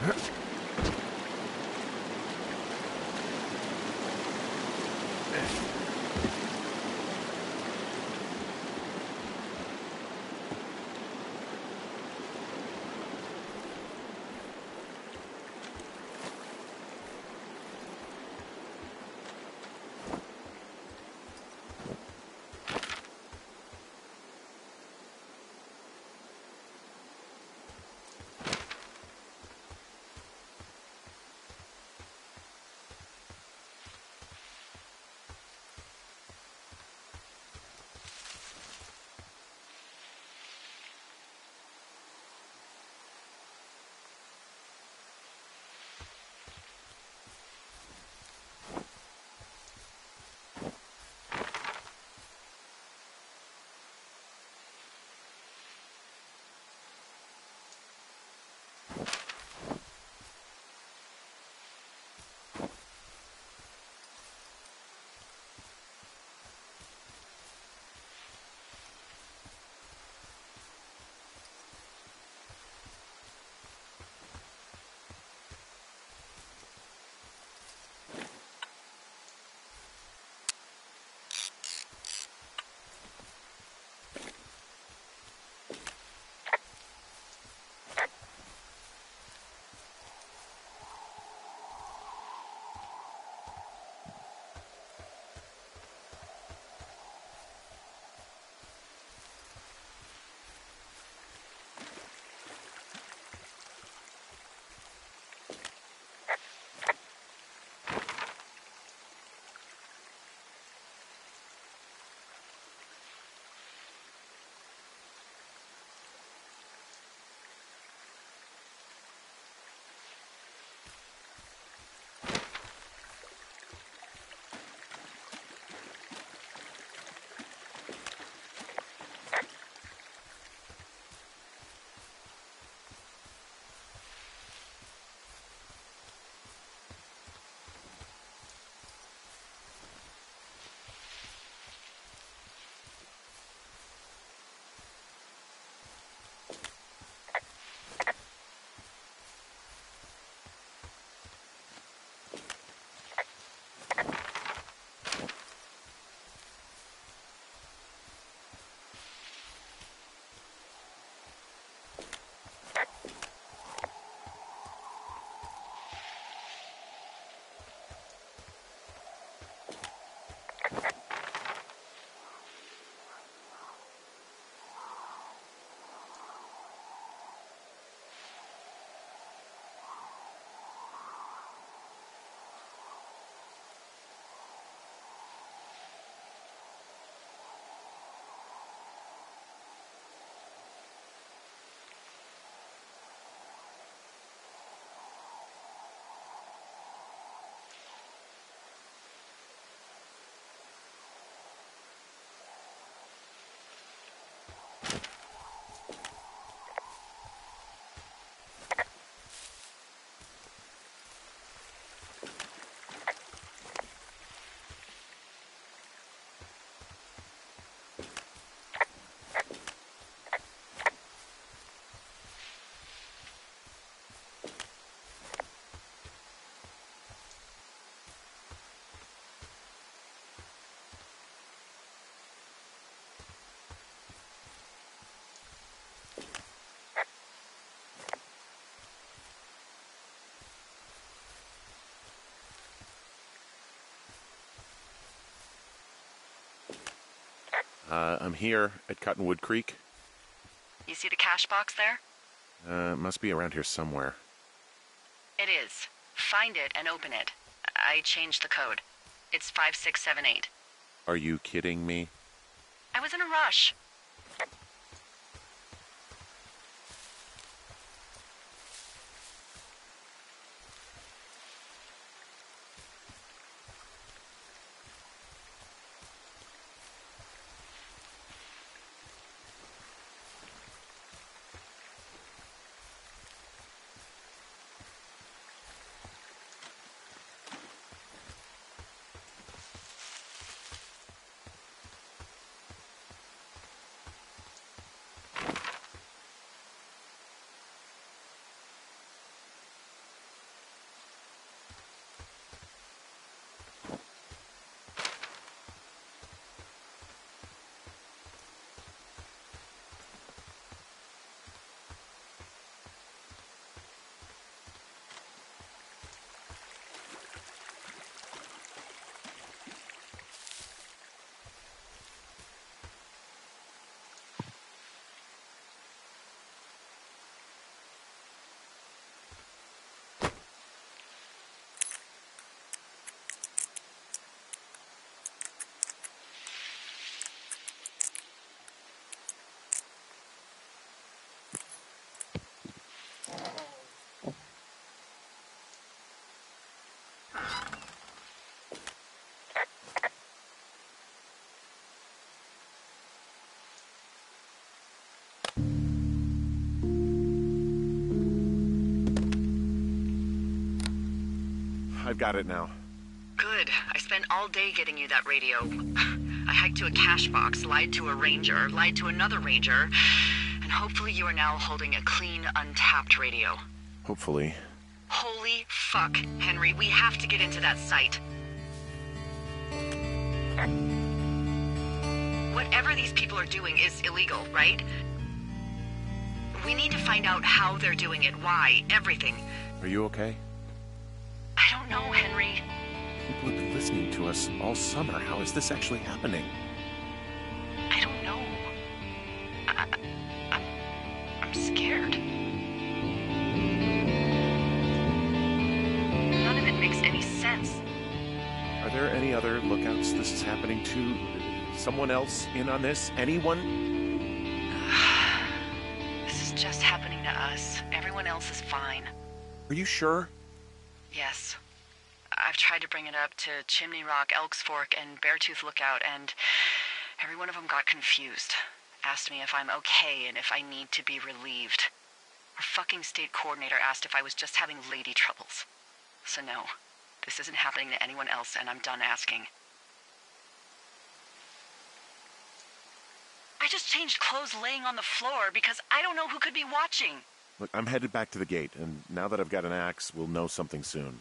Huh? Uh, I'm here at Cottonwood Creek. You see the cash box there? Uh, it must be around here somewhere. It is. Find it and open it. I changed the code. It's 5678. Are you kidding me? I was in a rush. I've got it now. Good. I spent all day getting you that radio. I hiked to a cash box, lied to a ranger, lied to another ranger, and hopefully you are now holding a clean, untapped radio. Hopefully. Holy fuck, Henry, we have to get into that site. Whatever these people are doing is illegal, right? We need to find out how they're doing it, why, everything. Are you okay? Listening to us all summer. How is this actually happening? I don't know. I, I'm, I'm scared. None of it makes any sense. Are there any other lookouts this is happening to? Someone else in on this? Anyone? This is just happening to us. Everyone else is fine. Are you sure? To Chimney Rock, Elks Fork, and Beartooth Lookout, and every one of them got confused. Asked me if I'm okay and if I need to be relieved. Our fucking state coordinator asked if I was just having lady troubles. So, no, this isn't happening to anyone else, and I'm done asking. I just changed clothes laying on the floor because I don't know who could be watching. Look, I'm headed back to the gate, and now that I've got an axe, we'll know something soon.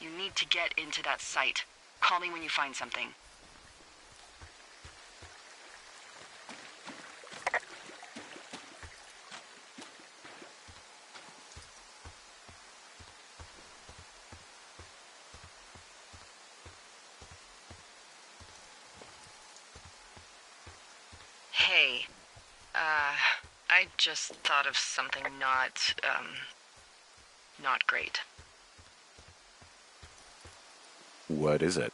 You need to get into that site. Call me when you find something. Hey, uh, I just thought of something not, um, not great. What is it?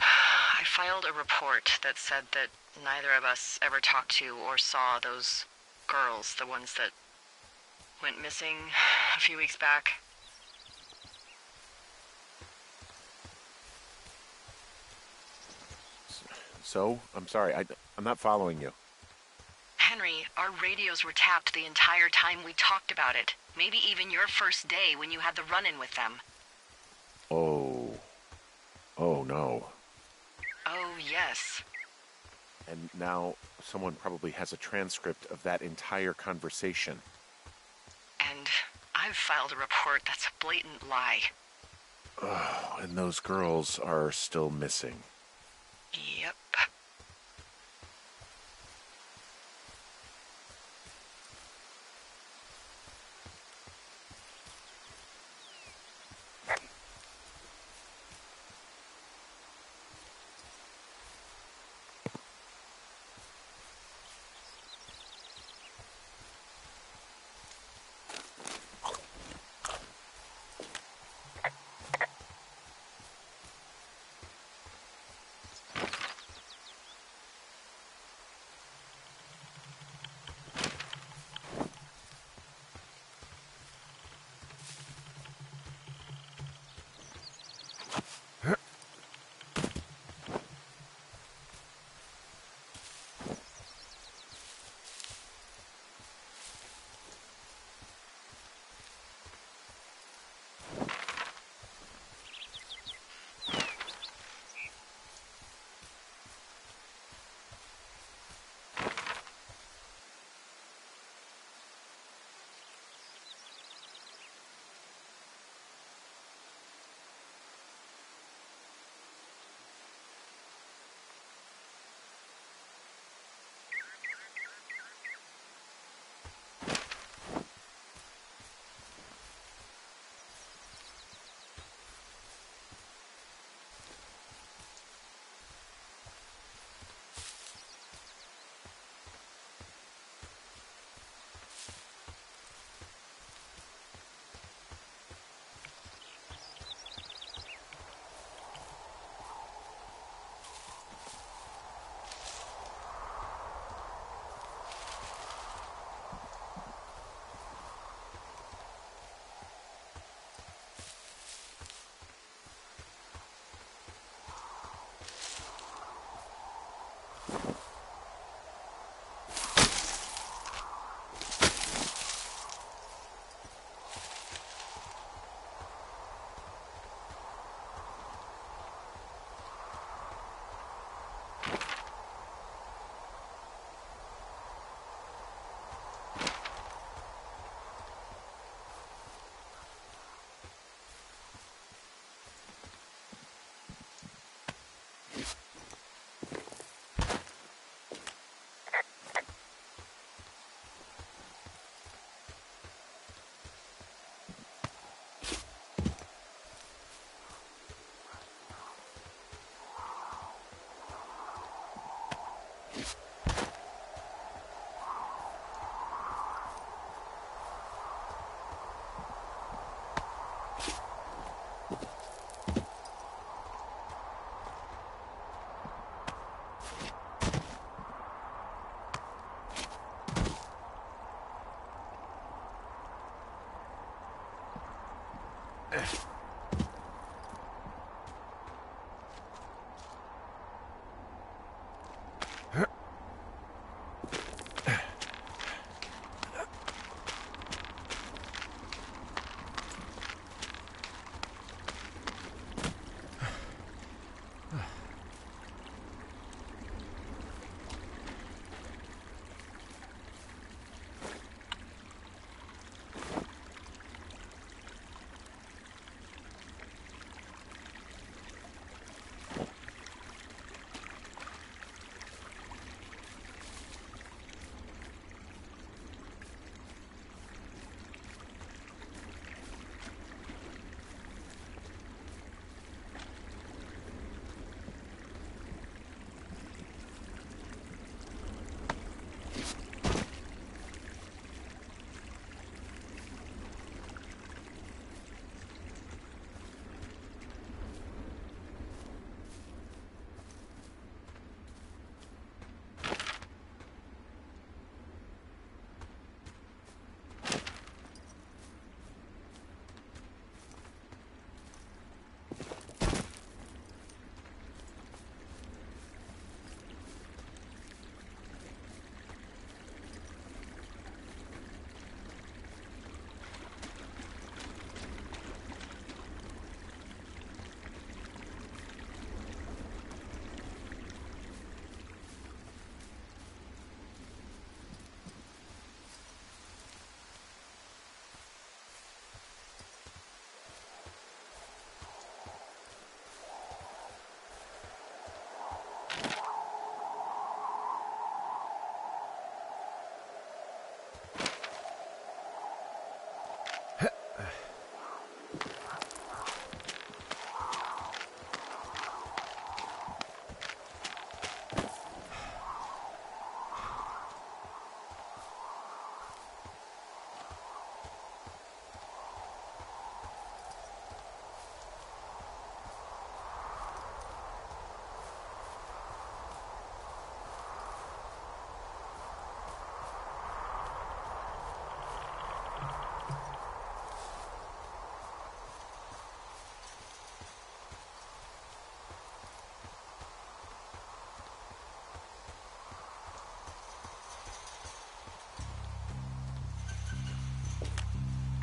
I filed a report that said that neither of us ever talked to or saw those girls, the ones that went missing a few weeks back. So? I'm sorry, I, I'm not following you. Henry, our radios were tapped the entire time we talked about it. Maybe even your first day when you had the run in with them. No. Oh, yes. And now someone probably has a transcript of that entire conversation. And I've filed a report that's a blatant lie. Oh, and those girls are still missing. Yep.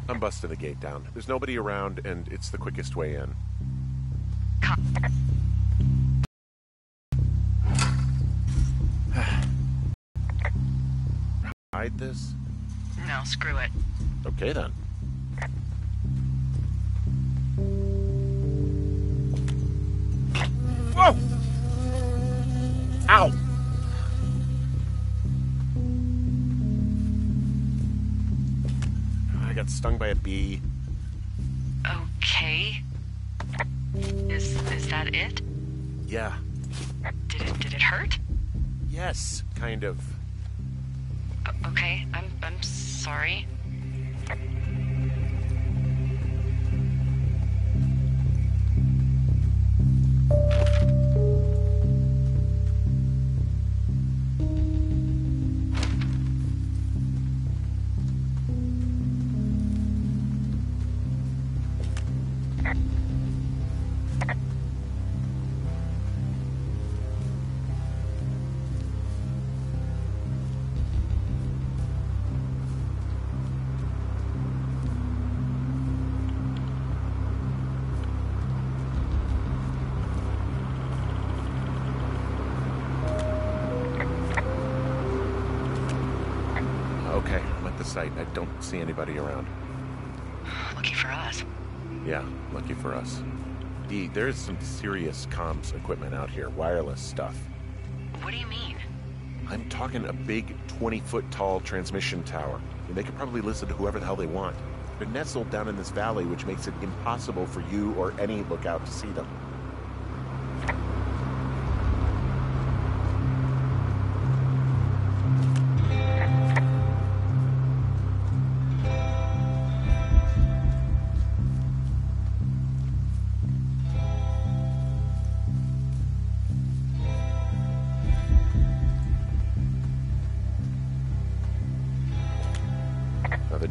I'm busting the gate down. There's nobody around, and it's the quickest way in. Hide this? No, screw it. Okay then. Got see anybody around. Lucky for us. Yeah, lucky for us. D, there's some serious comms equipment out here, wireless stuff. What do you mean? I'm talking a big 20 foot tall transmission tower. And they could probably listen to whoever the hell they want. They're nestled down in this valley, which makes it impossible for you or any lookout to see them.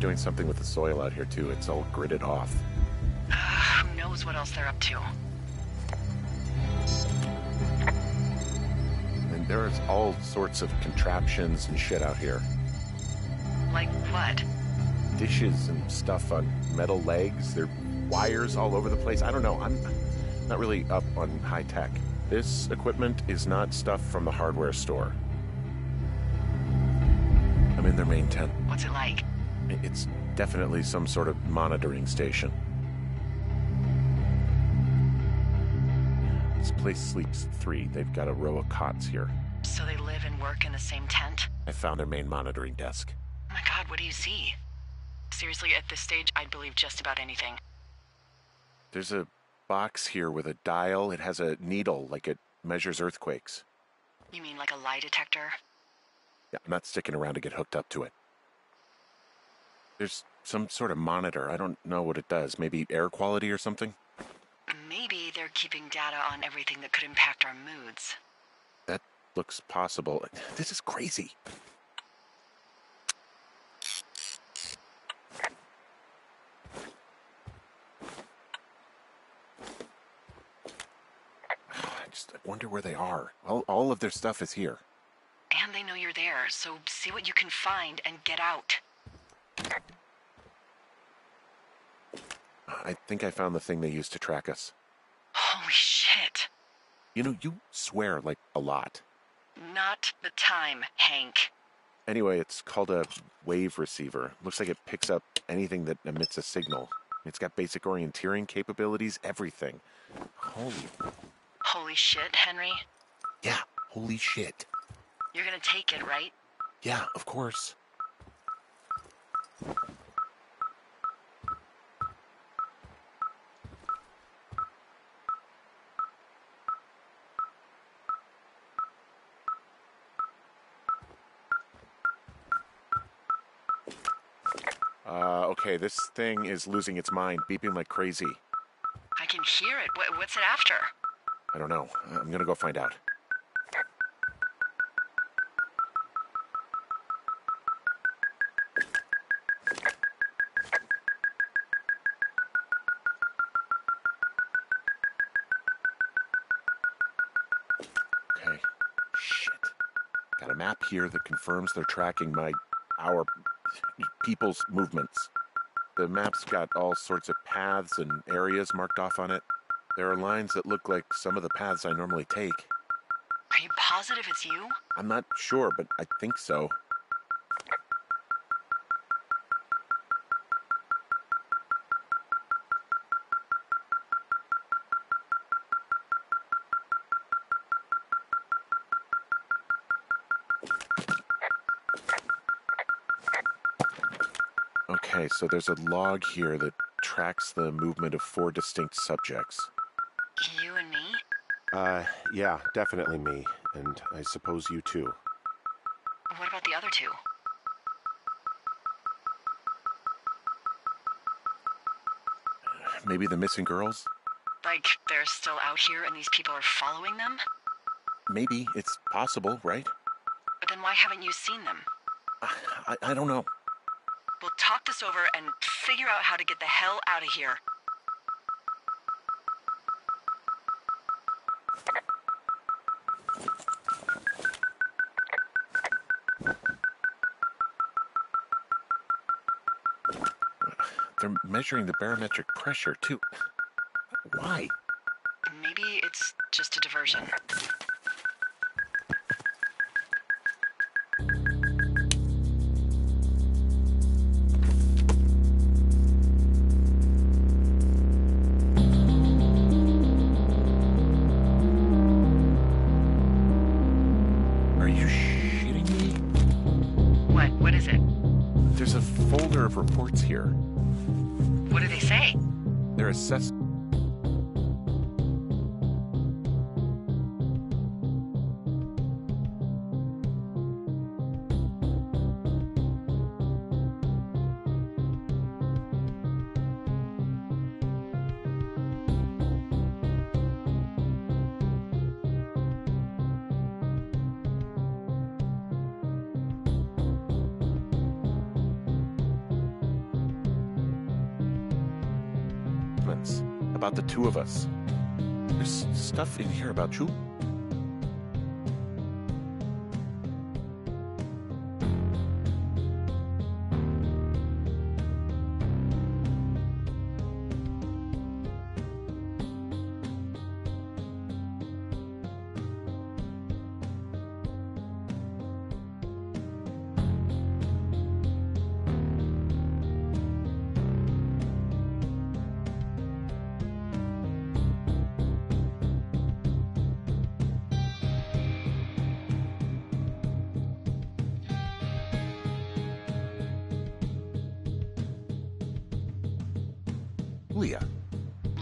Doing something with the soil out here too. It's all gridded off. Who knows what else they're up to. And there's all sorts of contraptions and shit out here. Like what? Dishes and stuff on metal legs. There are wires all over the place. I don't know. I'm not really up on high tech. This equipment is not stuff from the hardware store. I'm in their main tent. What's it like? It's definitely some sort of monitoring station. This place sleeps three. They've got a row of cots here. So they live and work in the same tent? I found their main monitoring desk. Oh my god, what do you see? Seriously, at this stage, I'd believe just about anything. There's a box here with a dial. It has a needle, like it measures earthquakes. You mean like a lie detector? Yeah, I'm not sticking around to get hooked up to it. There's some sort of monitor. I don't know what it does. Maybe air quality or something? Maybe they're keeping data on everything that could impact our moods. That looks possible. This is crazy. I just wonder where they are. All, all of their stuff is here. And they know you're there, so see what you can find and get out. I think I found the thing they used to track us. Holy shit. You know, you swear like a lot. Not the time, Hank. Anyway, it's called a wave receiver. Looks like it picks up anything that emits a signal. It's got basic orienteering capabilities, everything. Holy. Holy shit, Henry. Yeah, holy shit. You're gonna take it, right? Yeah, of course. Uh, okay, this thing is losing its mind, beeping like crazy. I can hear it. What, what's it after? I don't know. I'm gonna go find out. Okay. Shit. Got a map here that confirms they're tracking my, our people's movements. The map's got all sorts of paths and areas marked off on it. There are lines that look like some of the paths I normally take. Are you positive it's you? I'm not sure, but I think so. So there's a log here that tracks the movement of four distinct subjects. You and me? Uh, yeah, definitely me. And I suppose you too. What about the other two? Maybe the missing girls? Like, they're still out here and these people are following them? Maybe. It's possible, right? But then why haven't you seen them? I, I don't know. This over and figure out how to get the hell out of here. They're measuring the barometric pressure, too. Why? Maybe it's just a diversion. Two of us. There's stuff in here about you.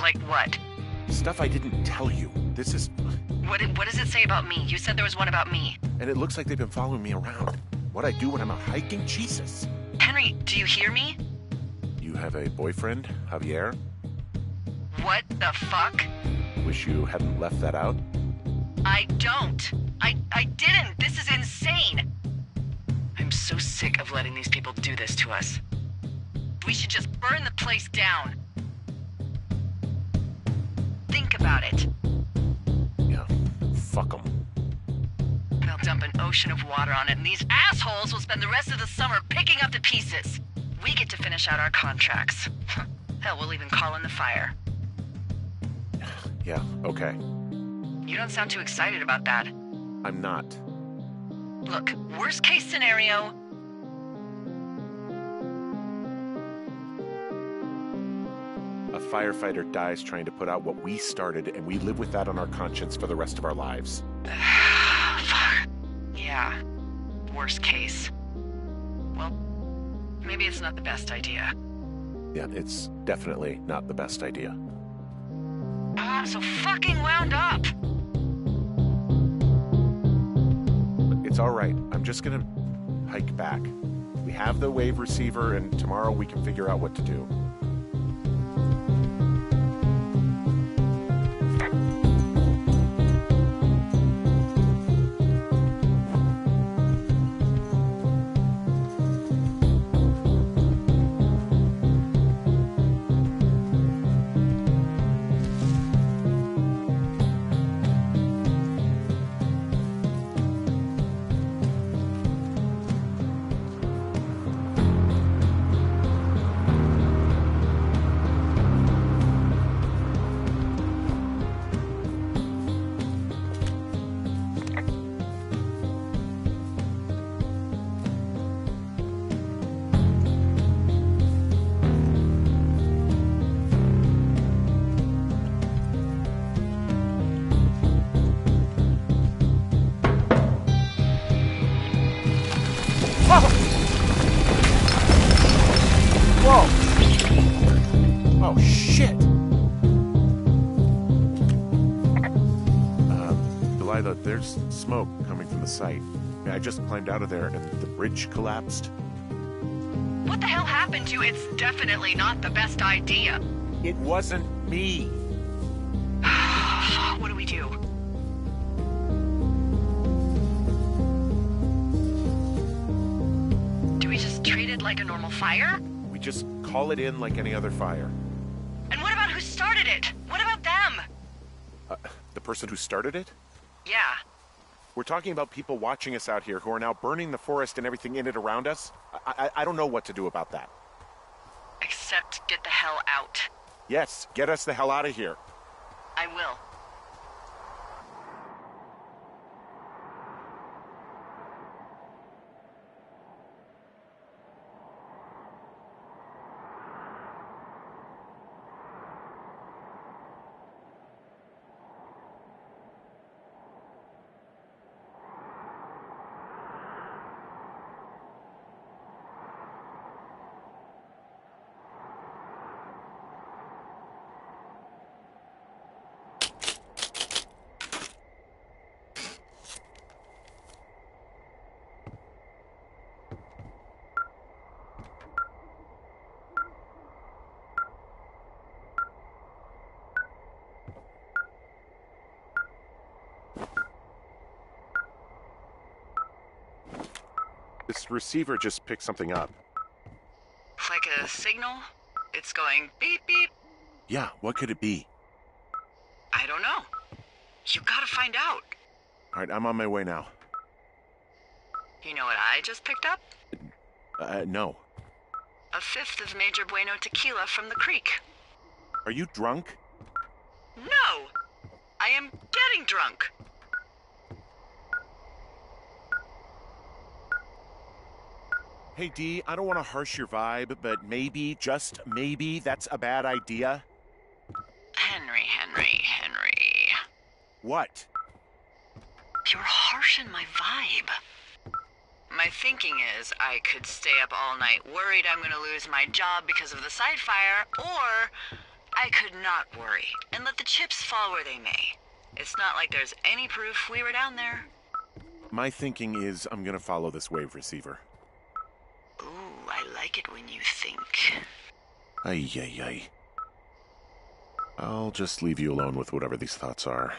Like what? stuff I didn't tell you. This is. What, what does it say about me? You said there was one about me. And it looks like they've been following me around. What I do when I'm out hiking? Jesus. Henry, do you hear me? You have a boyfriend, Javier? What the fuck? Wish you hadn't left that out. I don't. I I didn't. This is insane. I'm so sick of letting these people do this to us. We should just burn the place down. About it. Yeah, fuck them. They'll dump an ocean of water on it, and these assholes will spend the rest of the summer picking up the pieces. We get to finish out our contracts. Hell, we'll even call in the fire. Yeah, okay. You don't sound too excited about that. I'm not. Look, worst case scenario, firefighter dies trying to put out what we started, and we live with that on our conscience for the rest of our lives. Fuck. Yeah. Worst case. Well, maybe it's not the best idea. Yeah, it's definitely not the best idea. Ah, I'm so fucking wound up. It's all right. I'm just gonna hike back. We have the wave receiver, and tomorrow we can figure out what to do. There's smoke coming from the site. I just climbed out of there and the bridge collapsed. What the hell happened to you? It's definitely not the best idea. It wasn't me. what do we do? Do we just treat it like a normal fire? We just call it in like any other fire. And what about who started it? What about them? Uh, the person who started it? Yeah. We're talking about people watching us out here who are now burning the forest and everything in it around us. I, I, I don't know what to do about that. Except get the hell out. Yes, get us the hell out of here. I will. This receiver just picked something up. Like a signal? It's going beep beep. Yeah, what could it be? I don't know. You gotta find out. All right, I'm on my way now. You know what I just picked up? Uh, no. A fifth of Major Bueno tequila from the creek. Are you drunk? No! I am getting drunk. Hey, D, I don't want to harsh your vibe, but maybe, just maybe, that's a bad idea. Henry, Henry, Henry. What? You're harshing my vibe. My thinking is I could stay up all night worried I'm gonna lose my job because of the side fire, or I could not worry and let the chips fall where they may. It's not like there's any proof we were down there. My thinking is I'm going to follow this wave receiver. I like it when you think. Ay, ay, ay. I'll just leave you alone with whatever these thoughts are.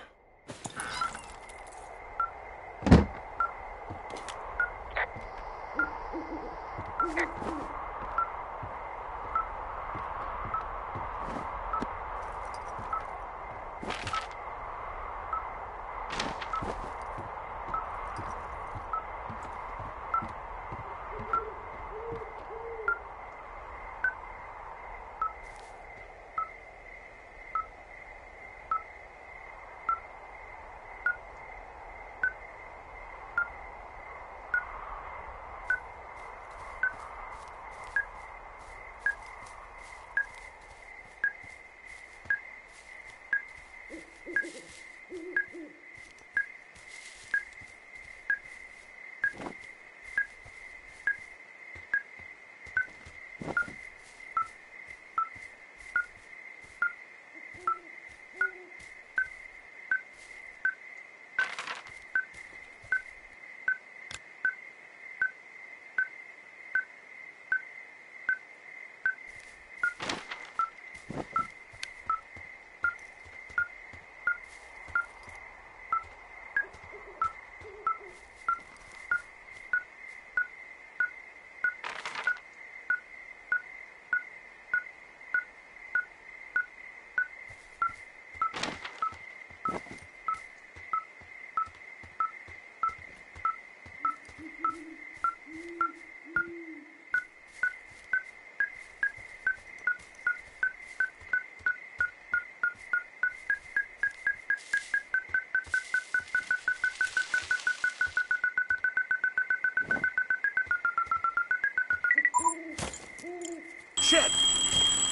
Shit!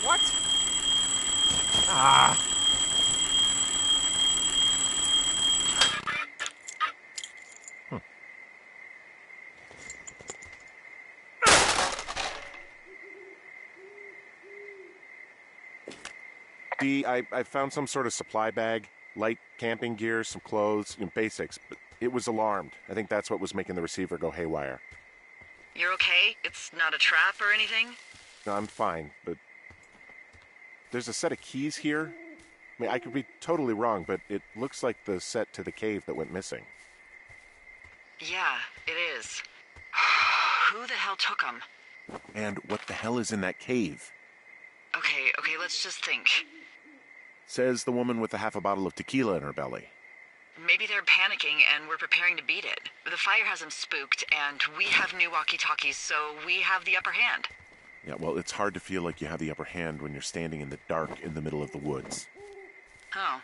What? Ah! Hmm. D, I, I found some sort of supply bag, light camping gear, some clothes, you know, basics, but it was alarmed. I think that's what was making the receiver go haywire. You're okay? It's not a trap or anything? No, I'm fine, but there's a set of keys here. I mean, I could be totally wrong, but it looks like the set to the cave that went missing. Yeah, it is. Who the hell took them? And what the hell is in that cave? Okay, okay, let's just think. Says the woman with a half a bottle of tequila in her belly. Maybe they're panicking and we're preparing to beat it. The fire has them spooked, and we have new walkie talkies, so we have the upper hand. Yeah, well, it's hard to feel like you have the upper hand when you're standing in the dark in the middle of the woods. Oh.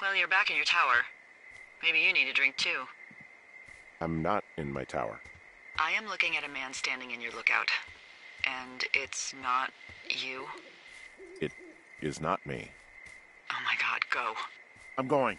Well, you're back in your tower. Maybe you need a drink too. I'm not in my tower. I am looking at a man standing in your lookout. And it's not you. It is not me. Oh my god, go. I'm going.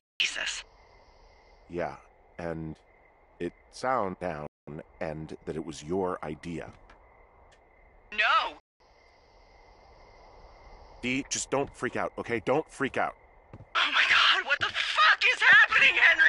yeah, and it sound down and that it was your idea. No! D, just don't freak out, okay? Don't freak out. Oh my god, what the fuck is happening, Henry?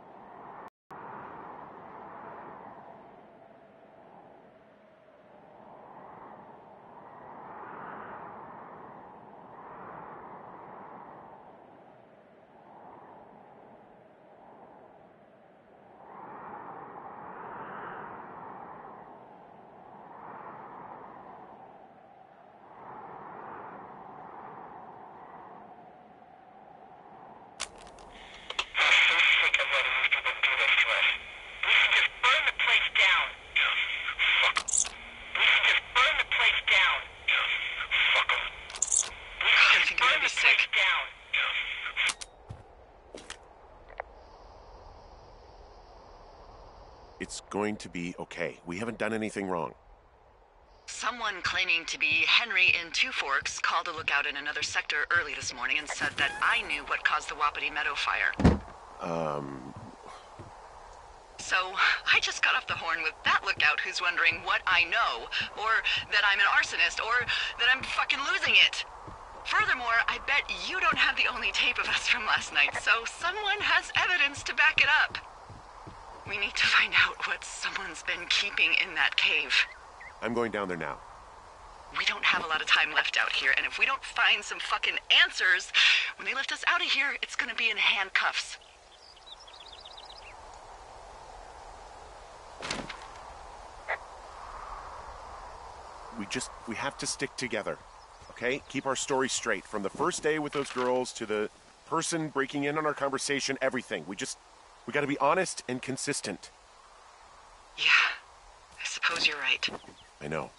so sick of letting these people do this to us. We should just burn the place down. Fuck 'em. We should just burn the place down. Fuck 'em. We I should just think I'm burn gonna be the place sick. down. It's going to be okay. We haven't done anything wrong. Someone claiming to be Henry in Two Forks called a lookout in another sector early this morning and said that I knew what caused the Wapiti Meadow fire. Um, So I just got off the horn with that lookout who's wondering what I know, or that I'm an arsonist, or that I'm fucking losing it. Furthermore, I bet you don't have the only tape of us from last night, so someone has evidence to back it up. We need to find out what someone's been keeping in that cave. I'm going down there now. We don't have a lot of time left out here, and if we don't find some fucking answers, when they lift us out of here, it's gonna be in handcuffs. We just we have to stick together. Okay? Keep our story straight from the first day with those girls to the person breaking in on our conversation, everything. We just we got to be honest and consistent. Yeah, I suppose you're right. I know.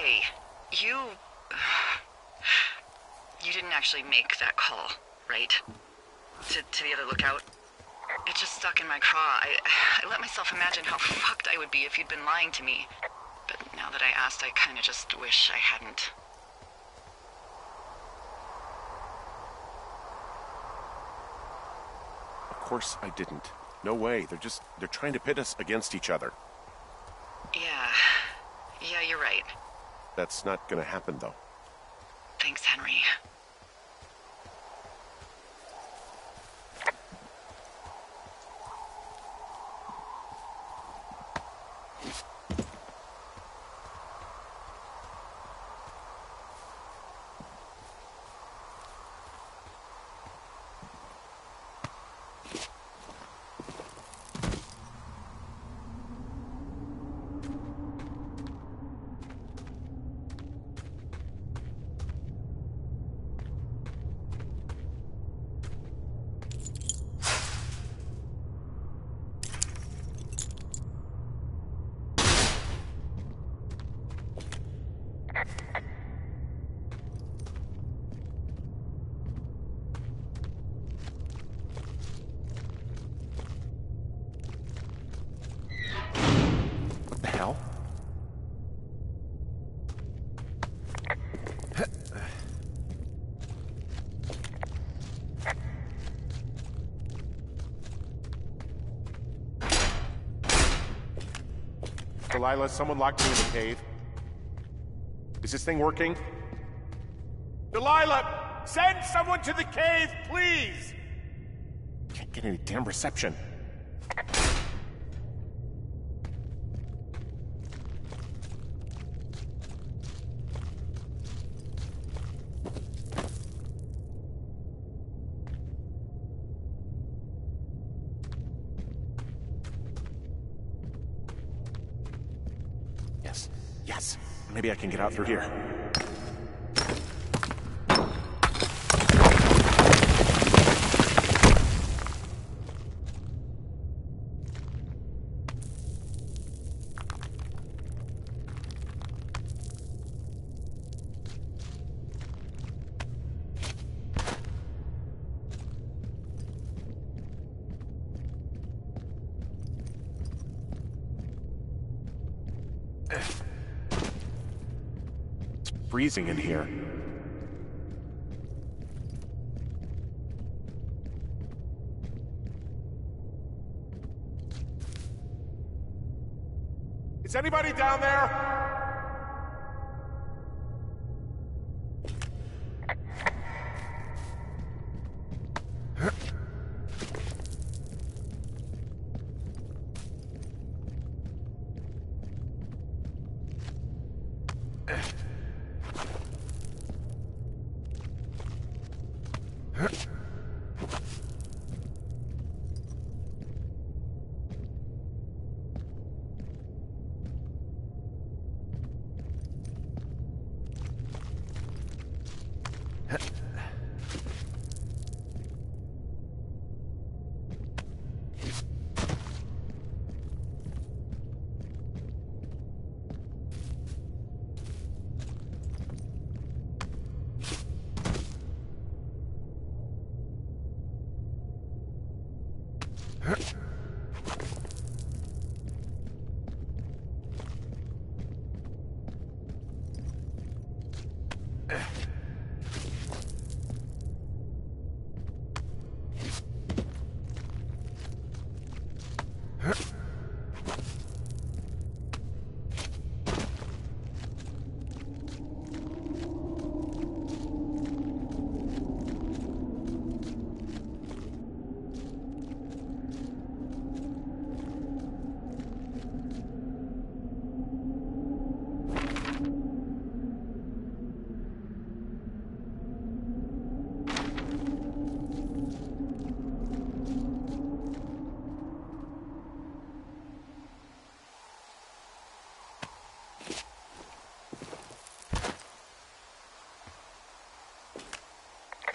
Hey, you. You didn't actually make that call, right? To, to the other lookout? It just stuck in my craw. I, I let myself imagine how fucked I would be if you'd been lying to me. But now that I asked, I kinda just wish I hadn't. Of course I didn't. No way. They're just they're trying to pit us against each other. Yeah. Yeah, you're right. That's not to happen though. Thanks, Henry. What the hell? Delilah, someone locked me in the cave. Is this thing working? Delilah! Send someone to the cave, please! Can't get any damn reception. Yes, yes. Maybe I can get out through here. Freezing in here. Is anybody down there?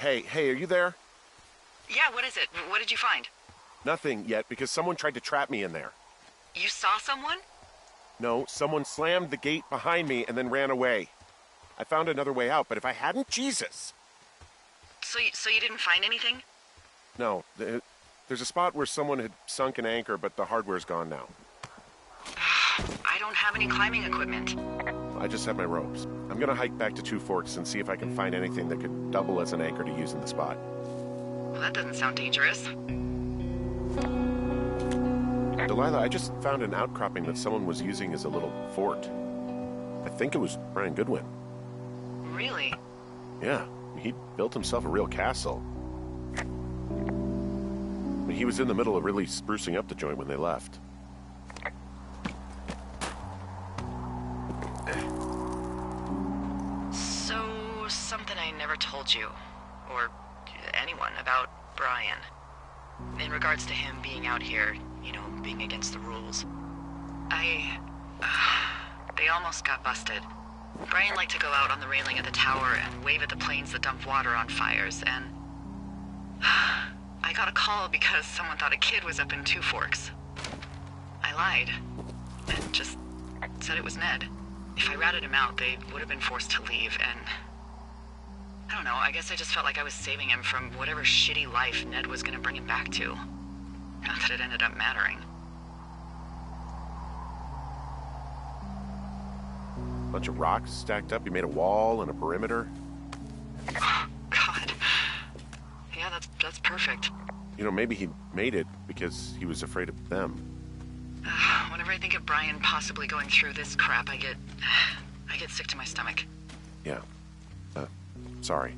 Hey, hey, are you there? Yeah, what is it? What did you find? Nothing yet because someone tried to trap me in there. You saw someone? No, someone slammed the gate behind me and then ran away. I found another way out, but if I hadn't, Jesus! So you, so you didn't find anything? No, th- there's a spot where someone had sunk an anchor, but the hardware's gone now. I don't have any climbing equipment. I just have my ropes. I'm gonna hike back to Two Forks and see if I can find anything that could double as an anchor to use in the spot. Well, that doesn't sound dangerous. Delilah, I just found an outcropping that someone was using as a little fort. I think it was Brian Goodwin. Really? Yeah, he built himself a real castle. He was in the middle of really sprucing up the joint when they left. Out here, you know, being against the rules. I. Uh, they almost got busted. Brian liked to go out on the railing of the tower and wave at the planes that dump water on fires, and. I got a call because someone thought a kid was up in Two Forks. I lied. And just said it was Ned. If I ratted him out, they would have been forced to leave, and. I don't know, I guess I just felt like I was saving him from whatever shitty life Ned was gonna bring him back to. Not that it ended up mattering. Bunch of rocks stacked up. You made a wall and a perimeter. God. Yeah, that's that's perfect. You know, maybe he made it because he was afraid of them. Whenever I think of Brian possibly going through this crap, I get. I get sick to my stomach. Yeah. Uh, sorry.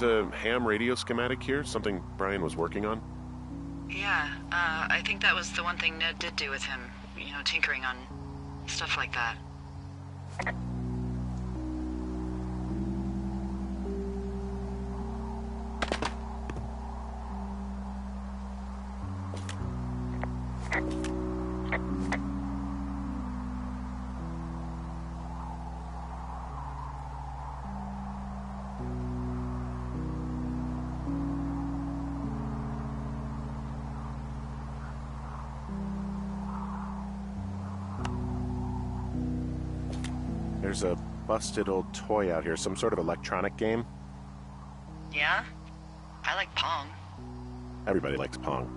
There's a ham radio schematic here, something Brian was working on. Yeah, uh, I think that was the one thing Ned did do with him. You know, tinkering on stuff like that. Busted old toy out here, some sort of electronic game. Yeah? I like Pong. Everybody likes Pong.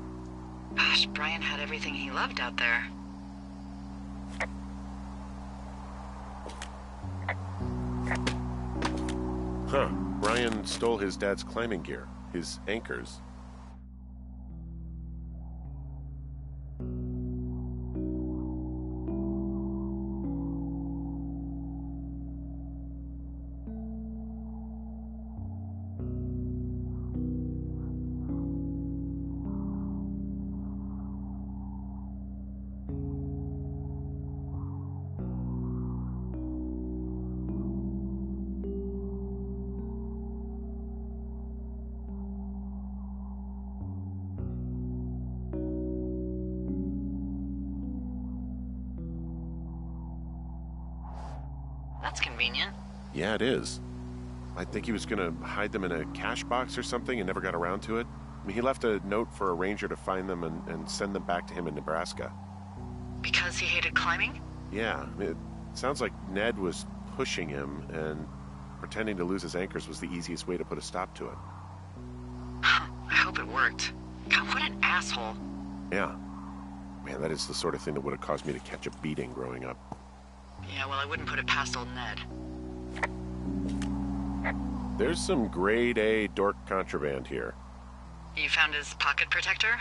Gosh, Brian had everything he loved out there. Huh. Brian stole his dad's climbing gear, his anchors. Is. I think he was gonna hide them in a cash box or something and never got around to it. I mean, he left a note for a ranger to find them and, and send them back to him in Nebraska. Because he hated climbing? Yeah, it sounds like Ned was pushing him, and pretending to lose his anchors was the easiest way to put a stop to it. I hope it worked. God, what an asshole. Yeah. Man, that is the sort of thing that would have caused me to catch a beating growing up. Yeah, well, I wouldn't put it past old Ned. There's some grade A dork contraband here. You found his pocket protector?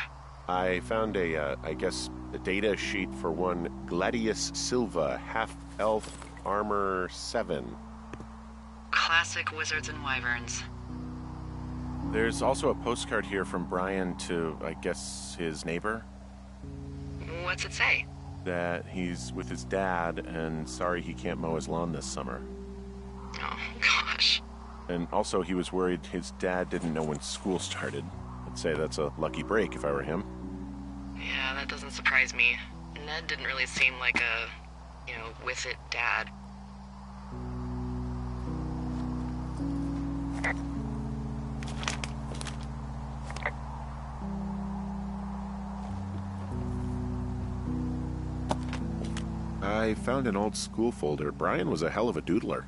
I found a, uh, I guess, a data sheet for one Gladius Silva, half elf armor 7. Classic wizards and wyverns. There's also a postcard here from Brian to, I guess, his neighbor. What's it say? That he's with his dad and sorry he can't mow his lawn this summer. Oh, gosh. And also, he was worried his dad didn't know when school started. I'd say that's a lucky break if I were him. Yeah, that doesn't surprise me. Ned didn't really seem like a, you know, with it dad. I found an old school folder. Brian was a hell of a doodler.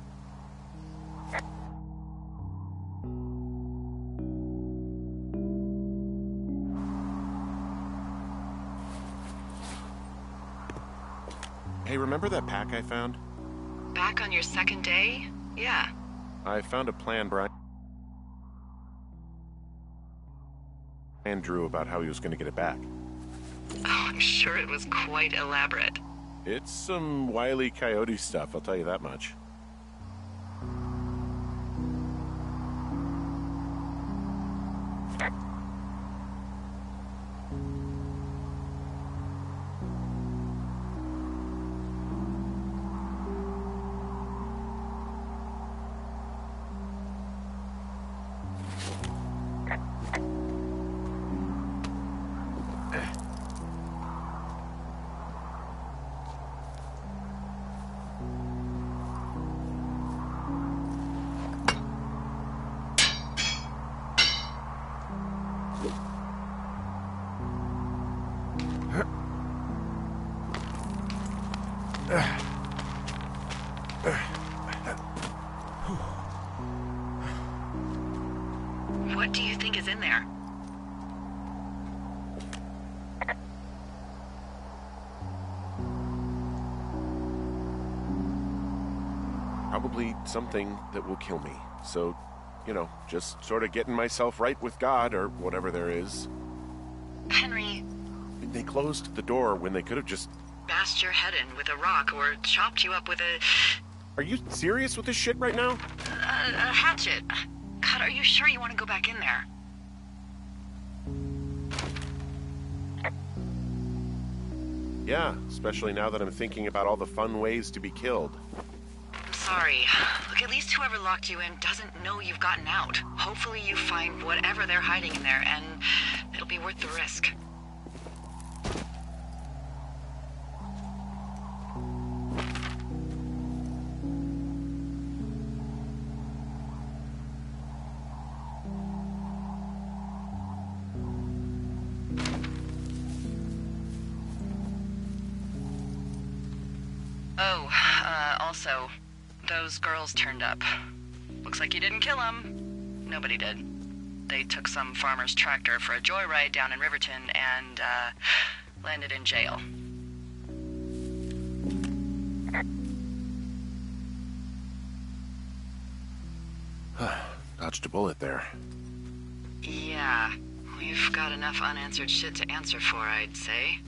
Hey, remember that pack I found? Back on your second day? Yeah. I found a plan Brian and drew about how he was going to get it back. Oh, I'm sure it was quite elaborate. It's some wily coyote stuff, I'll tell you that much. That will kill me. So, you know, just sort of getting myself right with God or whatever there is. Henry, They closed the door when they could have just. bashed your head in with a rock or chopped you up with a, Are you serious with this shit right now? a, a hatchet. God, are you sure you want to go back in there? Yeah, especially now that I'm thinking about all the fun ways to be killed. Sorry. Look, at least whoever locked you in doesn't know you've gotten out. Hopefully you find whatever they're hiding in there, and it'll be worth the risk. Girls turned up. Looks like you didn't kill him. Nobody did. They took some farmer's tractor for a joyride down in Riverton and, uh, landed in jail. Dodged a bullet there. Yeah, we've got enough unanswered shit to answer for, I'd say.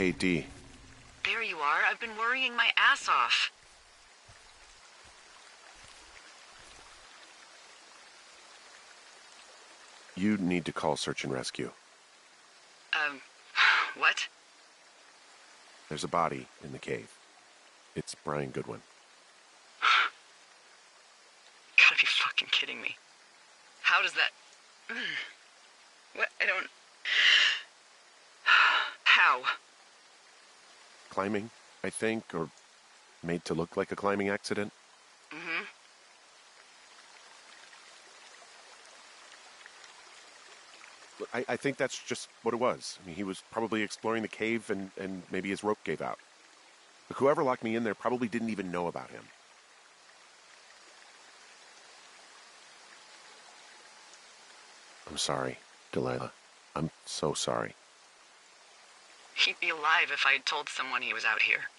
Hey, Dee. There you are. I've been worrying my ass off. You need to call search and rescue. Um, what? There's a body in the cave. It's Brian Goodwin. Gotta be fucking kidding me. How does that. What? I don't. How? Climbing, I think, or made to look like a climbing accident. Mm-hmm. I, I think that's just what it was. I mean, he was probably exploring the cave and, and maybe his rope gave out. But whoever locked me in there probably didn't even know about him. I'm sorry, Delilah. I'm so sorry. He'd be alive if I had told someone he was out here.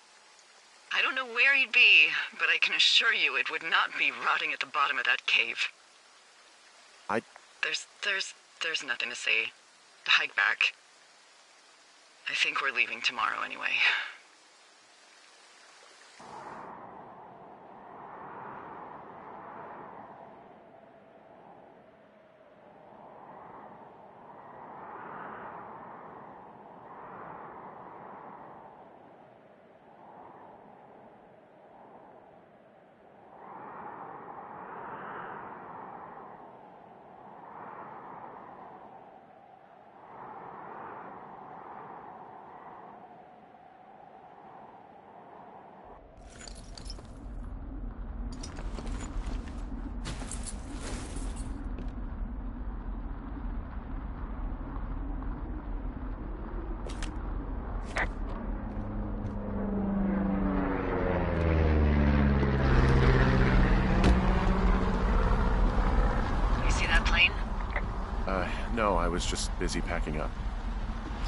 I don't know where he'd be, but I can assure you it would not be rotting at the bottom of that cave. I There's, there's, there's nothing to say. Hike back. I think we're leaving tomorrow anyway. You see that plane? uh no, I was just busy packing up.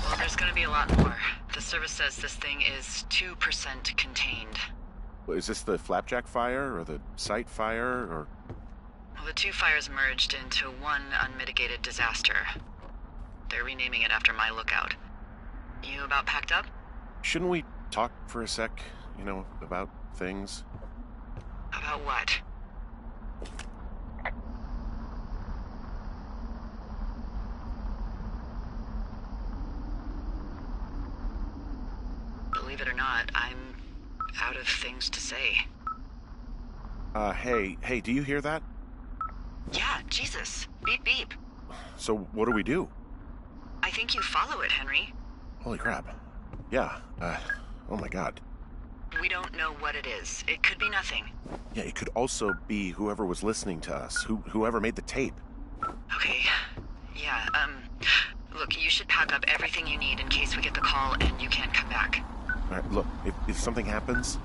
Well, there's gonna be a lot more. The service says this thing is 2% contained. Is this the flapjack fire or the site fire or Well, the two fires merged into one unmitigated disaster. They're renaming it after my lookout. You about packed up? shouldn't we talk for a sec, you know, about things? About what? Believe it or not, I'm out of things to say. Uh hey, hey, do you hear that? Yeah, Jesus. Beep beep. So what do we do? I think you follow it, Henry. Holy crap. Yeah. Uh oh my god. We don't know what it is. It could be nothing. Yeah, it could also be whoever was listening to us, who whoever made the tape. Okay. Yeah, um, look, you should pack up everything you need in case we get the call and you can't come back. All right, look, if, if something happens,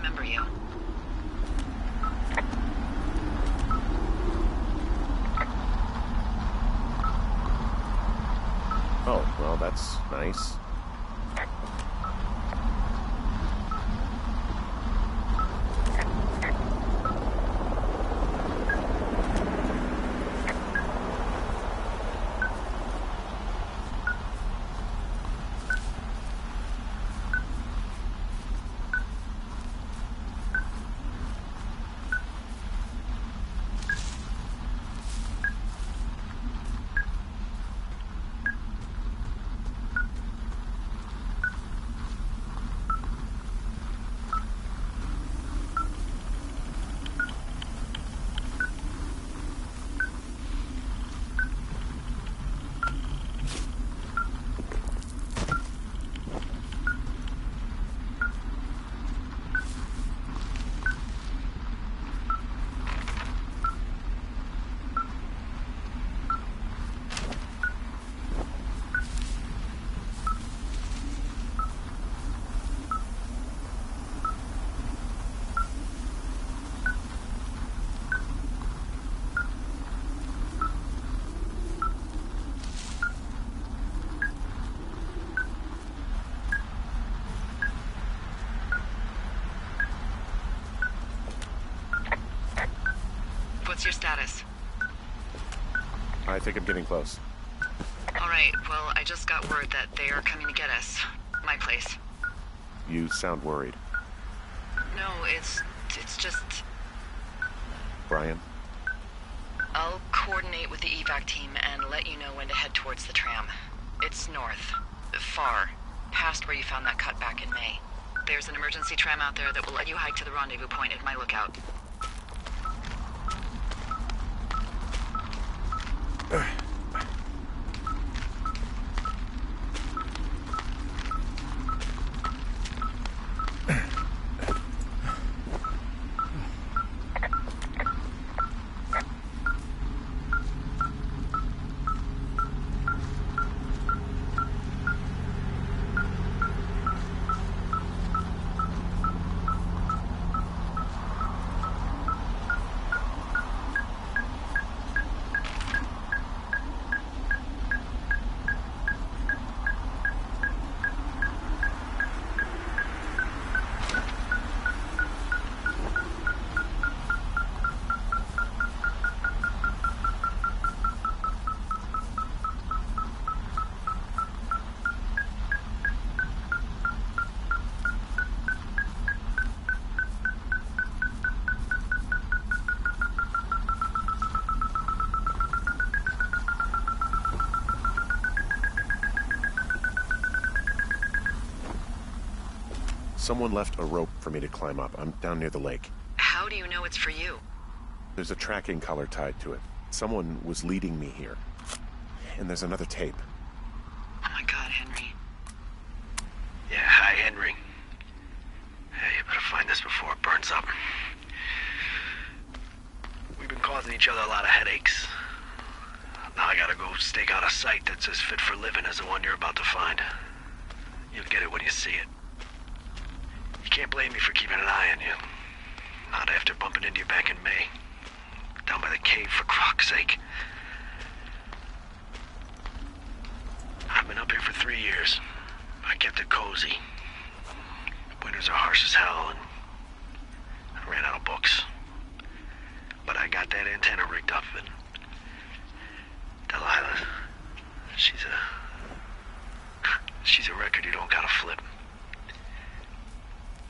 remember you. oh, well, that's nice. What's your status? I think I'm getting close. All right, well, I just got word that they are coming to get us. my place. You sound worried. No, it's it's just Brian? I'll coordinate with the evac team and let you know when to head towards the tram. It's north, far, past where you found that cut back in May. There's an emergency tram out there that will let you hike to the rendezvous point at my lookout. Someone left a rope for me to climb up. I'm down near the lake. How do you know it's for you? There's a tracking collar tied to it. Someone was leading me here. And there's another tape. Oh my god, Henry. Yeah, hi, Henry. Hey, you better find this before it burns up. We've been causing each other a lot of headaches. Now I gotta go stake out a site that's as fit for living as the one you're about to find. You'll get it when you see it. You can't blame me for keeping an eye on you. Not after bumping into you back in May. Down by the cave, for croc's sake. I've been up here for three years. I kept it cozy. Winters are harsh as hell, and I ran out of books. But I got that antenna rigged up, and Delilah, she's a she's a record you don't gotta flip.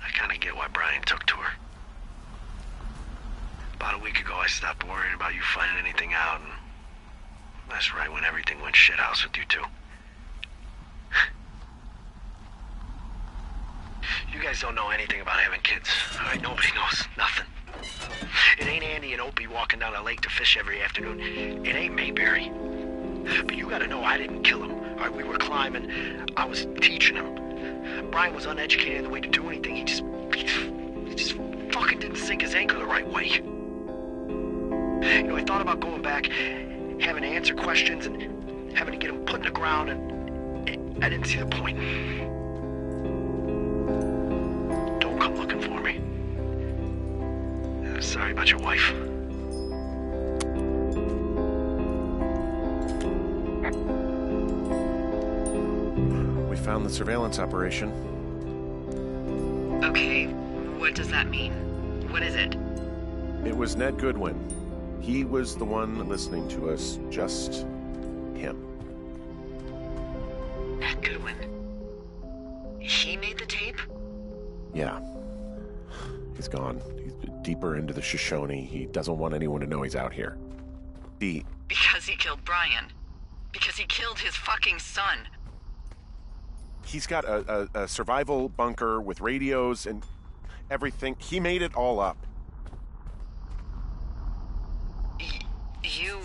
I kind of get why Brian took to her. About a week ago, I stopped worrying about you finding anything out, and that's right when everything went shithouse with you two. You guys don't know anything about having kids. All right, nobody knows nothing. It ain't Andy and Opie walking down a lake to fish every afternoon. It ain't Mayberry. But you gotta know I didn't kill him. All right, we were climbing. I was teaching him. Brian was uneducated in the way to do anything. He just, he just, he just fucking didn't sink his anchor the right way. You know, I thought about going back, having to answer questions, and having to get him put in the ground, and I didn't see the point. Sorry about your wife. We found the surveillance operation. Okay, what does that mean? What is it? It was Ned Goodwin. He was the one listening to us, just deeper into the Shoshone. He doesn't want anyone to know he's out here. The Because he killed Brian. Because he killed his fucking son. he's got a, a, a survival bunker with radios and everything. He made it all up. Y- you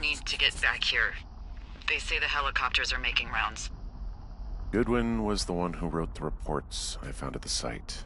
need to get back here. They say the helicopters are making rounds. Goodwin was the one who wrote the reports I found at the site.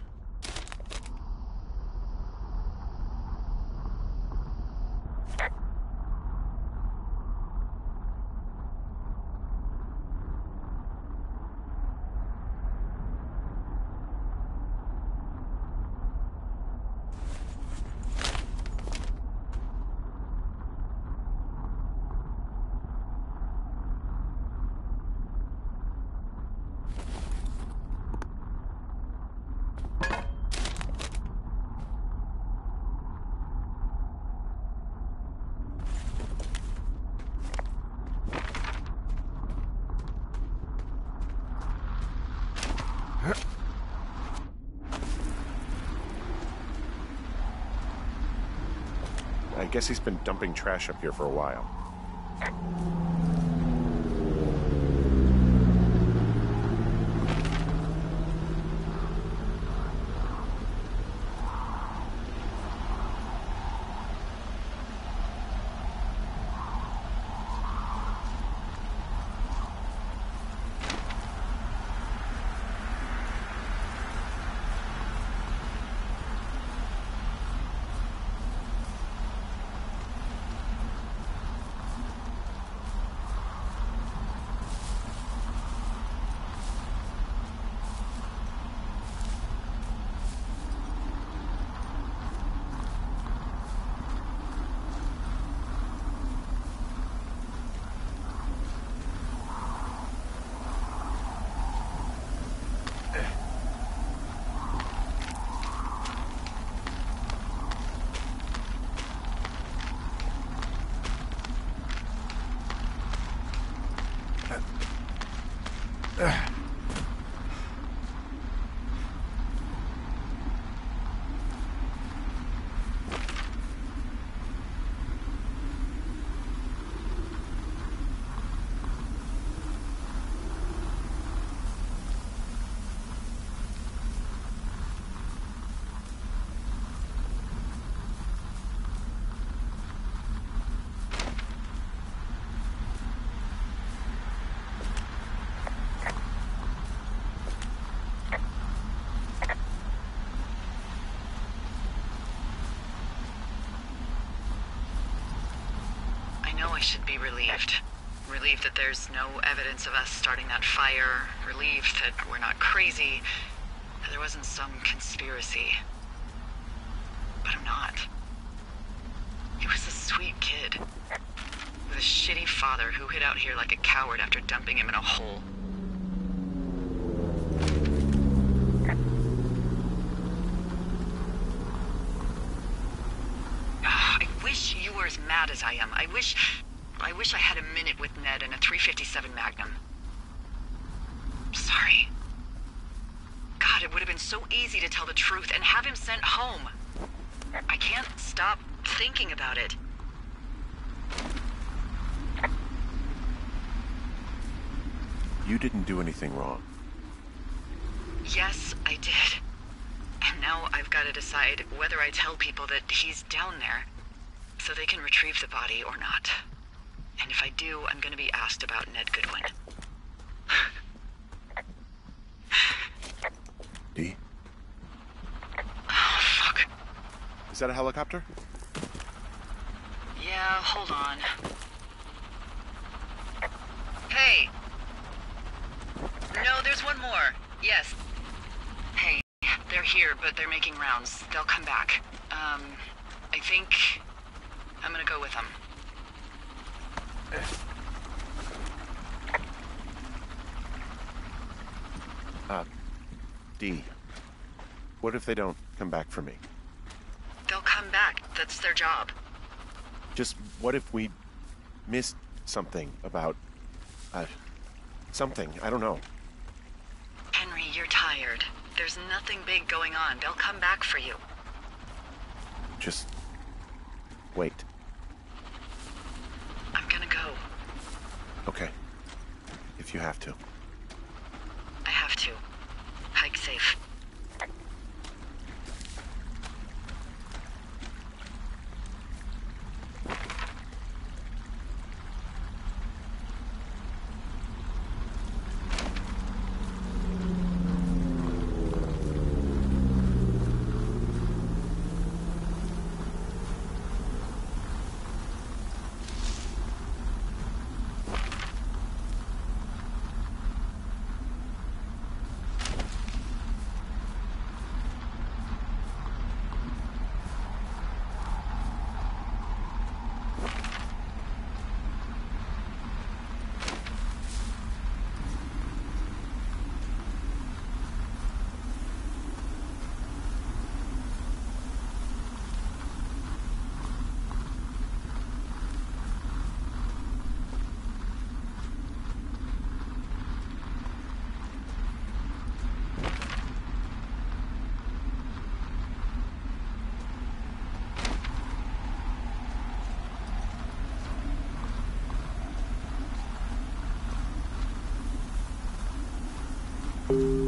He's been dumping trash up here for a while. I should be relieved. Relieved that there's no evidence of us starting that fire. Relieved that we're not crazy. That there wasn't some conspiracy. But I'm not. He was a sweet kid. With a shitty father who hid out here like a coward after dumping him in a hole. 37 Magnum. Sorry. God, it would have been so easy to tell the truth and have him sent home. I can't stop thinking about it. You didn't do anything wrong. Yes, I did. And now I've got to decide whether I tell people that he's down there so they can retrieve the body or not. And if I do, I'm going to be asked about Ned Goodwin. D? Oh, fuck. Is that a helicopter? Yeah, hold on. Hey. No, there's one more. Yes. Hey, they're here, but they're making rounds. They'll come back. Um, I think I'm gonna go with them. D. What if they don't come back for me? They'll come back. That's their job. Just what if we missed something about. Uh, something. I don't know. Henry, you're tired. There's nothing big going on. They'll come back for you. Just. Wait. I'm gonna go. Okay. If you have to. you.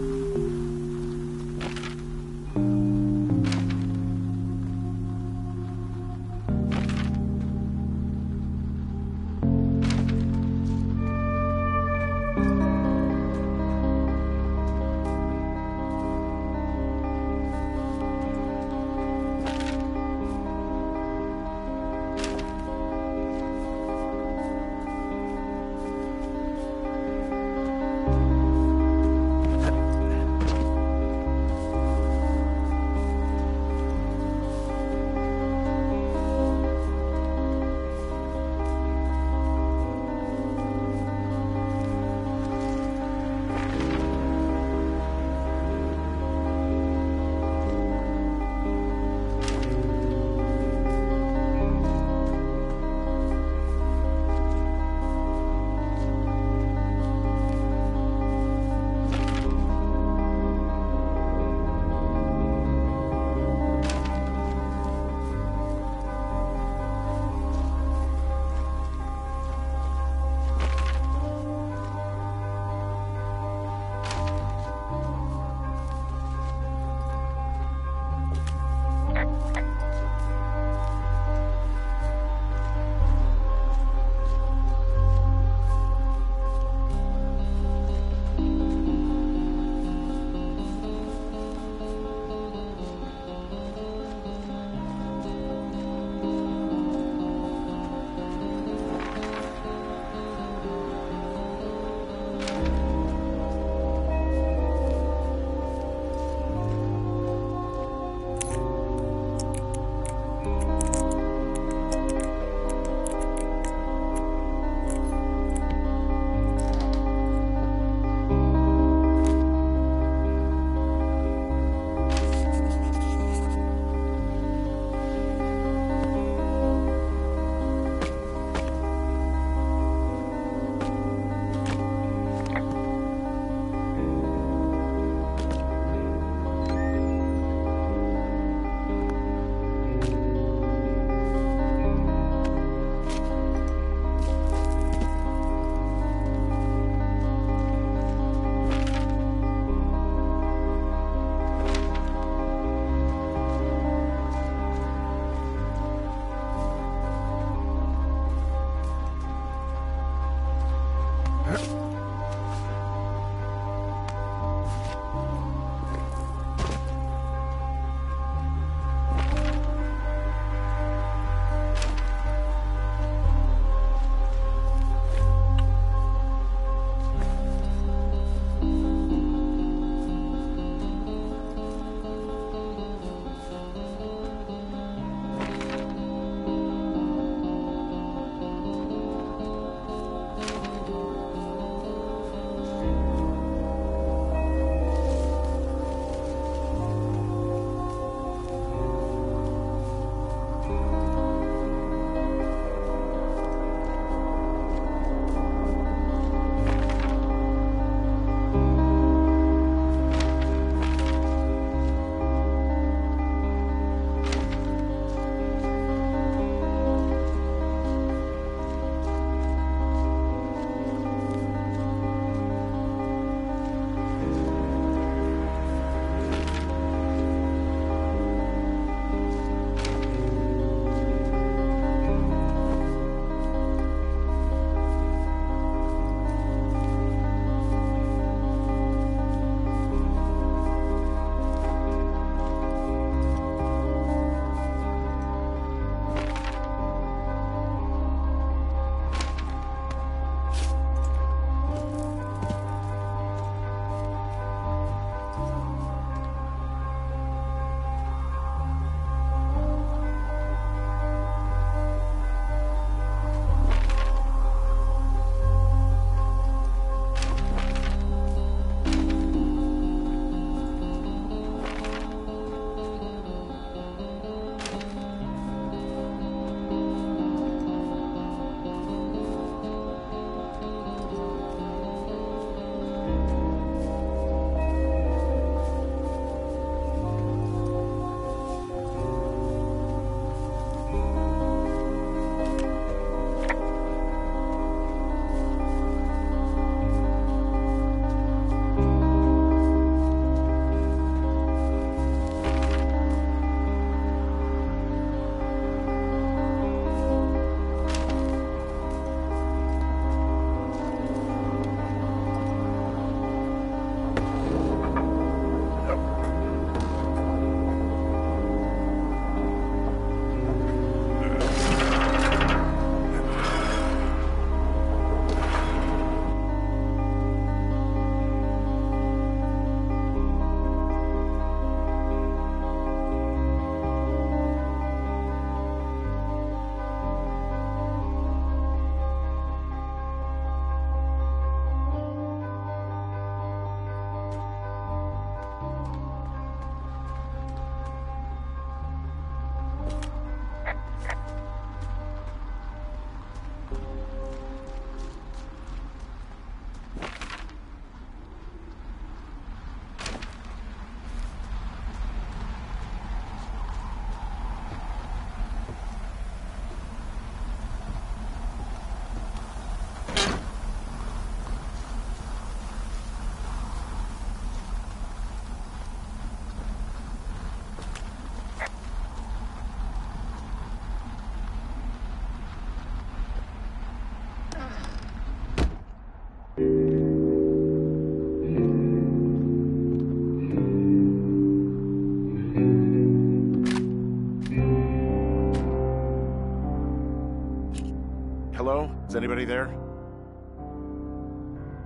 Is anybody there?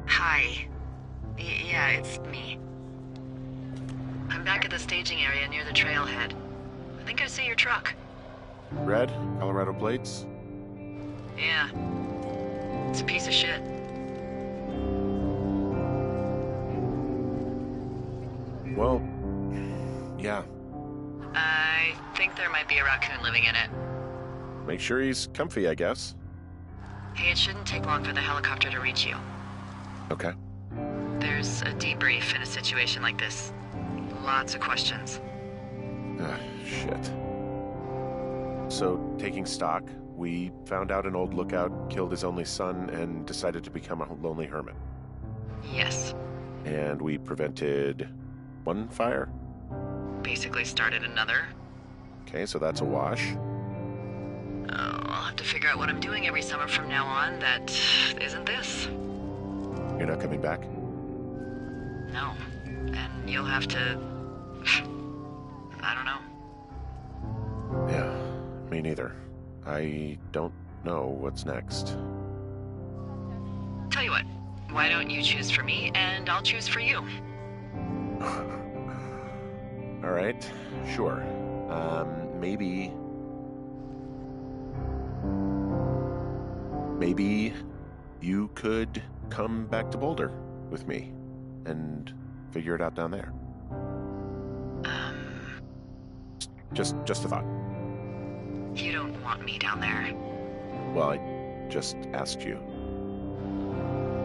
Hi. Y- yeah, it's me. I'm back at the staging area near the trailhead. I think I see your truck. Red? Colorado plates? Yeah. It's a piece of shit. Well, yeah. I think there might be a raccoon living in it. Make sure he's comfy, I guess. Hey, it shouldn't take long for the helicopter to reach you. Okay. There's a debrief in a situation like this. Lots of questions. Ah, shit. So, taking stock, we found out an old lookout killed his only son and decided to become a lonely hermit. Yes. And we prevented one fire? Basically started another. Okay, so that's a wash. I'll have to figure out what I'm doing every summer from now on that isn't this. You're not coming back? No. And you'll have to. I don't know. Yeah, me neither. I don't know what's next. Tell you what, why don't you choose for me and I'll choose for you? All right, sure. Um, maybe. Maybe you could come back to Boulder with me and figure it out down there. Um, Just, just a thought. you don't want me down there. Well, I just asked you.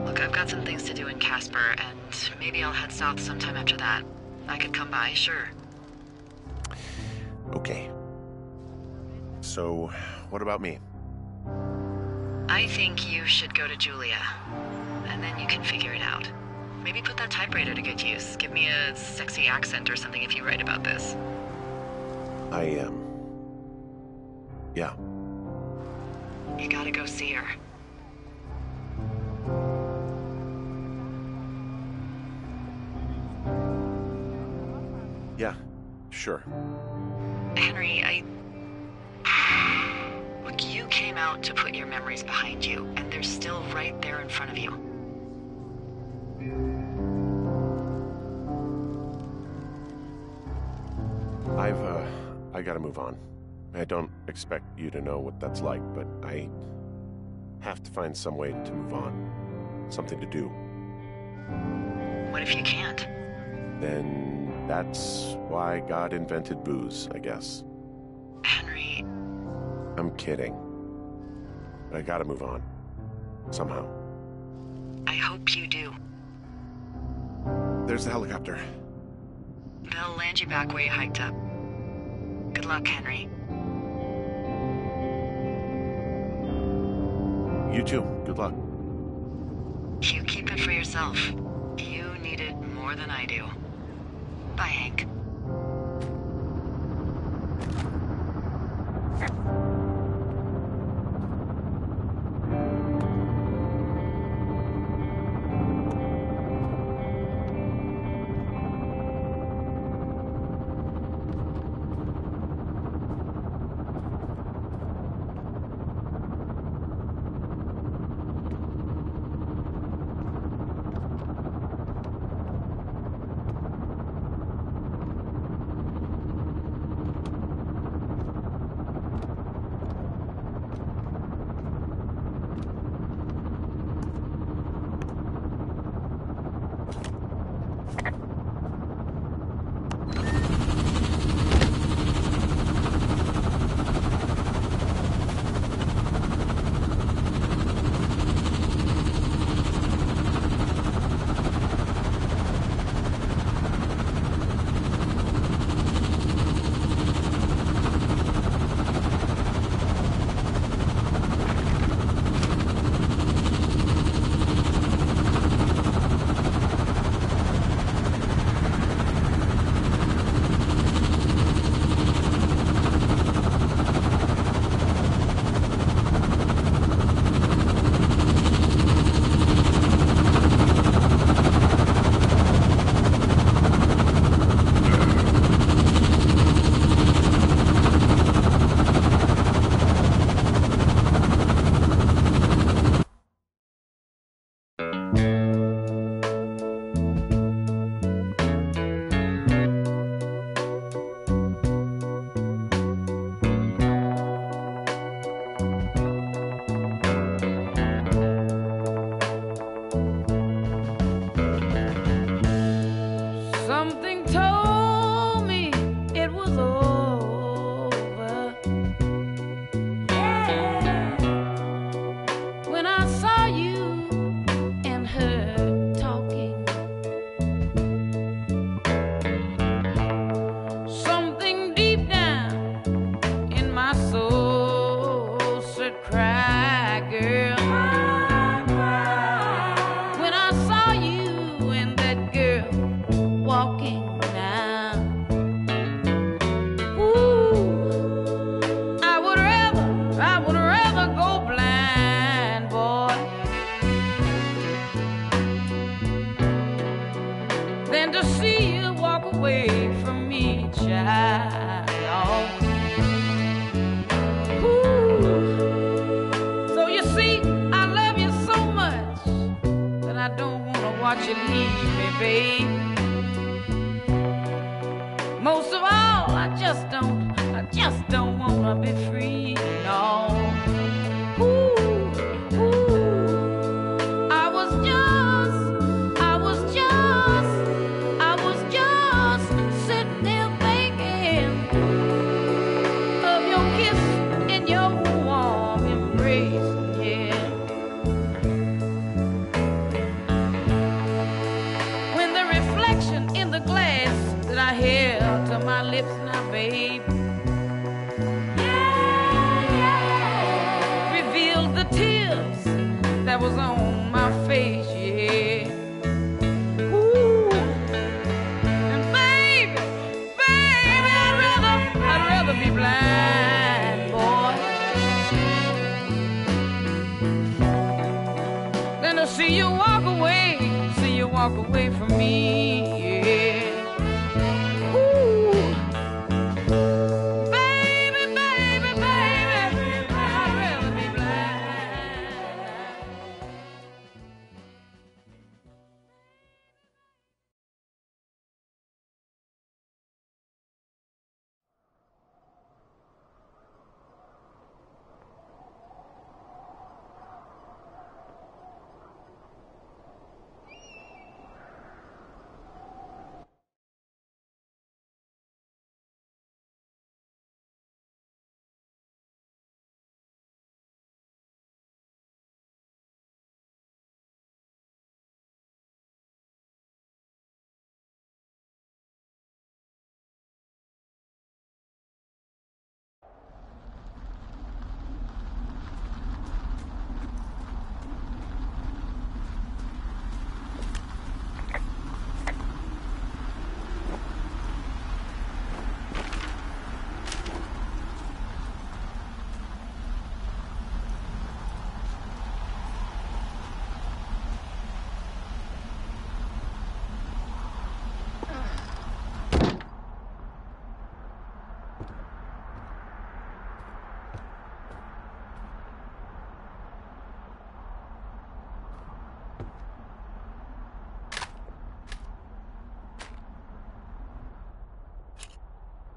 Look, I've got some things to do in Casper, and maybe I'll head south sometime after that. I could come by, sure. Okay. So, what about me? I think you should go to Julia, and then you can figure it out. Maybe put that typewriter to good use. Give me a sexy accent or something if you write about this. I am. Um, yeah. You gotta go see her. Yeah. Sure. Henry, I. Look, you came out to put your memories behind you, and they're still right there in front of you. I've, uh, I gotta move on. I don't expect you to know what that's like, but I have to find some way to move on. Something to do. What if you can't? Then that's why God invented booze, I guess. I'm kidding. But I gotta move on. Somehow. I hope you do. There's the helicopter. They'll land you back where you hiked up. Good luck, Henry. You too. Good luck. You keep it for yourself. You need it more than I do. Bye, Hank.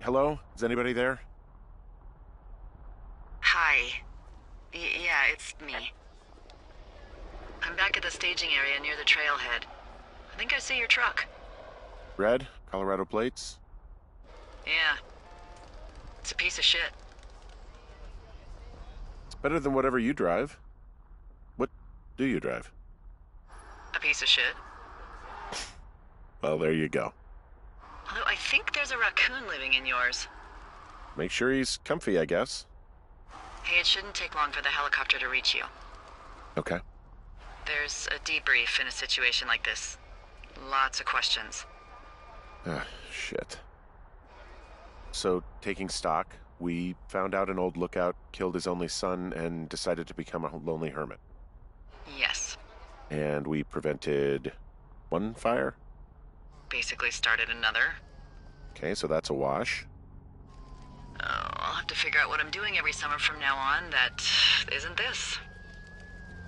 Hello? Is anybody there? Hi. Y- yeah, it's me. I'm back at the staging area near the trailhead. I think I see your truck. Red? Colorado plates? Yeah. It's a piece of shit. It's better than whatever you drive. What do you drive? A piece of shit. Well, there you go. Think there's a raccoon living in yours. Make sure he's comfy, I guess. Hey, it shouldn't take long for the helicopter to reach you. Okay. There's a debrief in a situation like this. Lots of questions. Ah, shit. So, taking stock, we found out an old lookout killed his only son and decided to become a lonely hermit. Yes. And we prevented one fire? Basically started another. Okay, so that's a wash. Oh, I'll have to figure out what I'm doing every summer from now on that isn't this.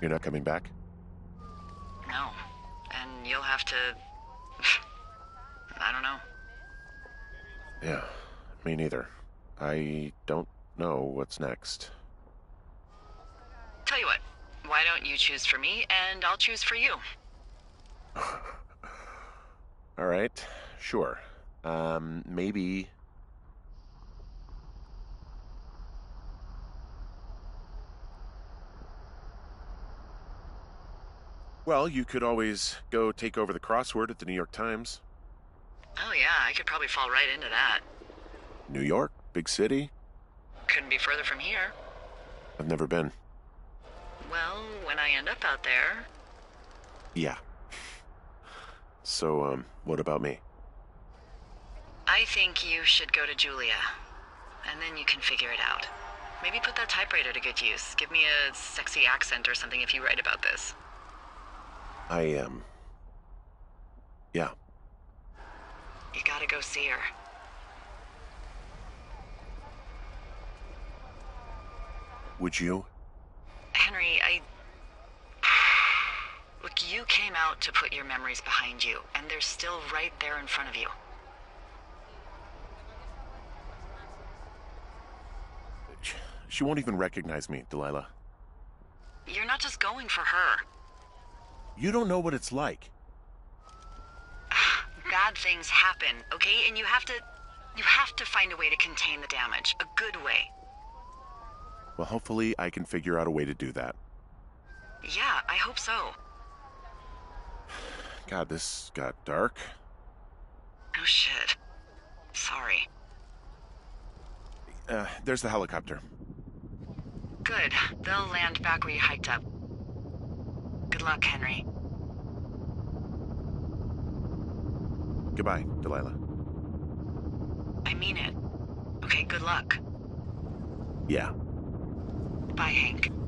You're not coming back? No. And you'll have to. I don't know. Yeah, me neither. I don't know what's next. Tell you what, why don't you choose for me and I'll choose for you? All right, sure. Um, maybe. Well, you could always go take over the crossword at the New York Times. Oh, yeah, I could probably fall right into that. New York, big city. Could couldn't be further from here. I've never been. Well, when I end up out there, Yeah. So, um, what about me? I think you should go to Julia. And then you can figure it out. Maybe put that typewriter to good use. Give me a sexy accent or something if you write about this. I, um. Yeah. You gotta go see her. Would you? Henry, I. Look, you came out to put your memories behind you, and they're still right there in front of you. She won't even recognize me, Delilah. You're not just going for her. You don't know what it's like. Bad things happen, okay? And you have to. You have to find a way to contain the damage. A good way. Well, hopefully, I can figure out a way to do that. Yeah, I hope so. God, this got dark. Oh shit. Sorry. Uh, there's the helicopter. Good. They'll land back where you hiked up. Good luck, Henry. Goodbye, Delilah. I mean it. Okay, good luck. Yeah. Bye, Hank.